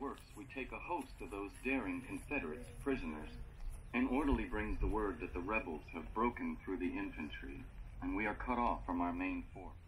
works, we take a host of those daring Confederates prisoners. An orderly brings the word that the rebels have broken through the infantry, and we are cut off from our main force.